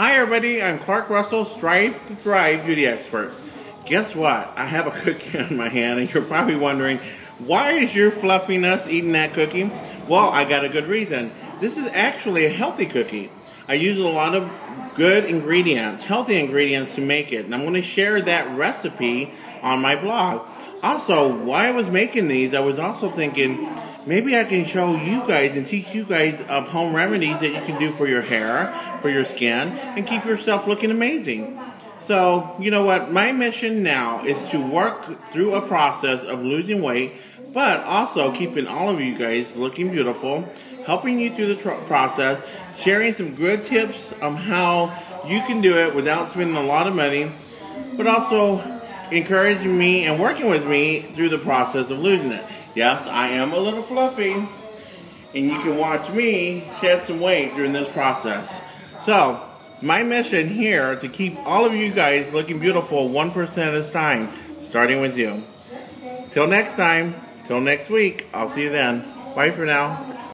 Hi everybody, I'm Clark Russell, Strive to Thrive Beauty Expert. Guess what? I have a cookie in my hand and you're probably wondering, why is your fluffiness eating that cookie? Well, I got a good reason. This is actually a healthy cookie. I use a lot of good ingredients, healthy ingredients to make it. And I'm going to share that recipe on my blog. Also, while I was making these, I was also thinking, maybe I can show you guys and teach you guys of home remedies that you can do for your hair, for your skin, and keep yourself looking amazing. So, you know what? My mission now is to work through a process of losing weight, but also keeping all of you guys looking beautiful, helping you through the process, sharing some good tips on how you can do it without spending a lot of money, but also encouraging me and working with me through the process of losing it. Yes, I am a little fluffy, and you can watch me shed some weight during this process. So, it's my mission here to keep all of you guys looking beautiful 1% at a time, starting with you. Till next time, till next week, I'll see you then. Bye for now.